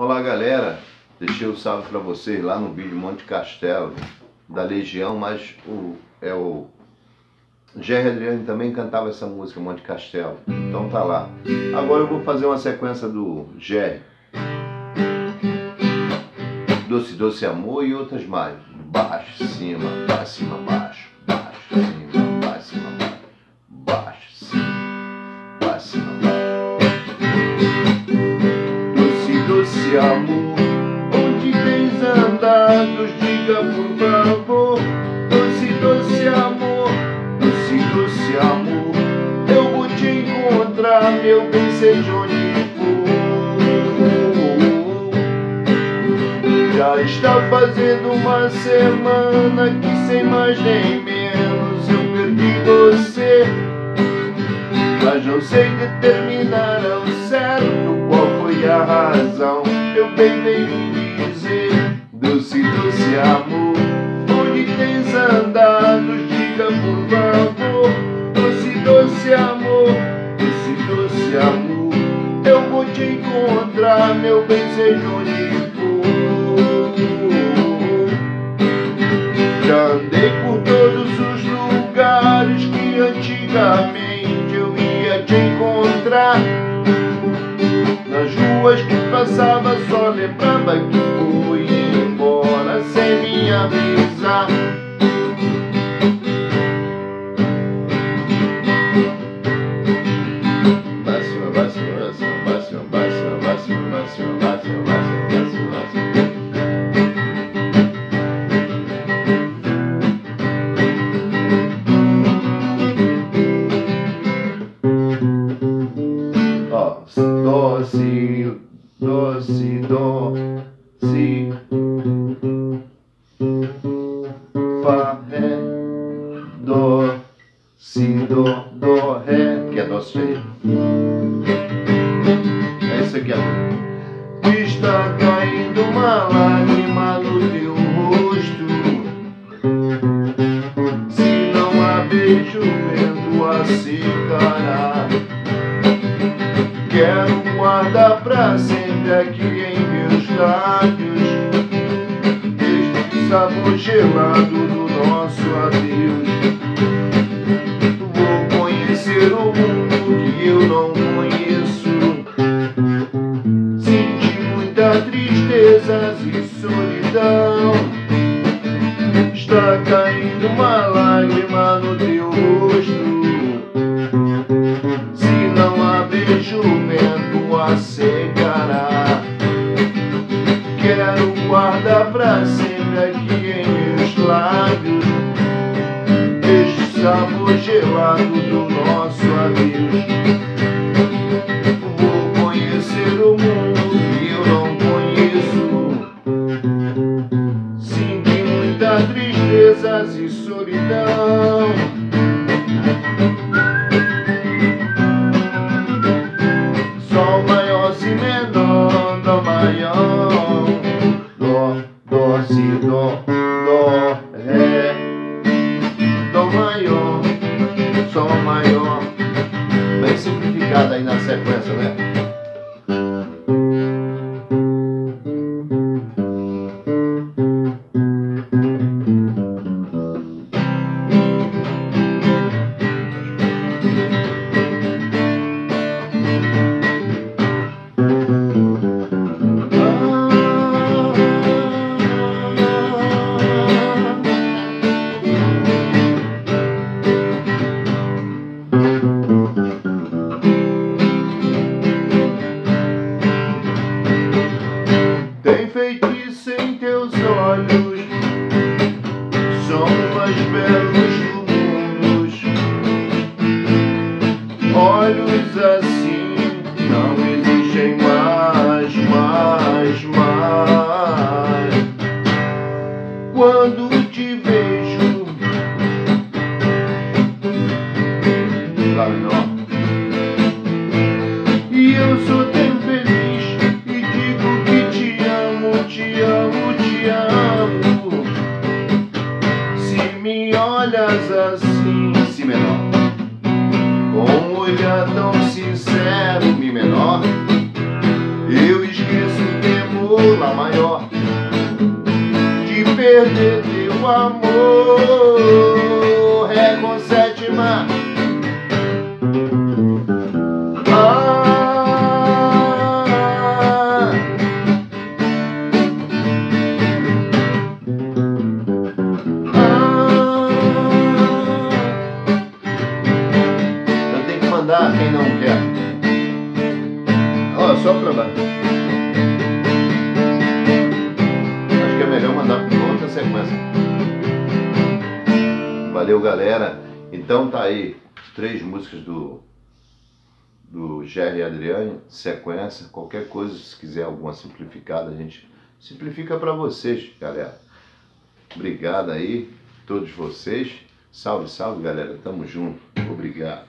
Olá galera, deixei o um salve para vocês lá no vídeo Monte Castelo da Legião, mas o, é o Jerry Adriano também cantava essa música Monte Castelo, então tá lá. Agora eu vou fazer uma sequência do Jerry. Doce Doce Amor e outras mais. Baixo, cima, baixo, cima, baixo, baixo, cima, diga por favor. Doce Doce Amor, doce Doce Amor, eu vou te encontrar, meu bem, seja onde Já está fazendo uma semana que sem mais nem menos eu perdi você. Mas não sei determinar ao certo qual foi a razão. Eu bem dizer, doce amor Onde tens andado, diga por favor Doce, doce amor, doce, doce amor Eu vou te encontrar, meu bem, seja onde andei por todos os lugares que antigamente eu ia te encontrar. Nas ruas que passava só Ó. Está caindo uma lágrima no teu rosto. Se não há beijo, vento a secará Quero guardar pra sempre aqui em meus lábios. Este sabor gelado do e solidão. Está caindo uma lágrima no teu rosto tristeza e solidão si, do, do, ré, do maior, sol maior. Bem simplificado aí na sequência, né? Feitiço em teus olhos. São mais belos assim, si menor. Com um olhar tão sincero, mi menor, eu esqueço o tempo lá maior de perder teu amor. Valeu, galera. Então tá aí três músicas do do Jerry Adriane, sequência, qualquer coisa, se quiser alguma simplificada, a gente simplifica para vocês, galera. Obrigado aí, todos vocês. Salve, salve, galera. Tamo junto. Obrigado.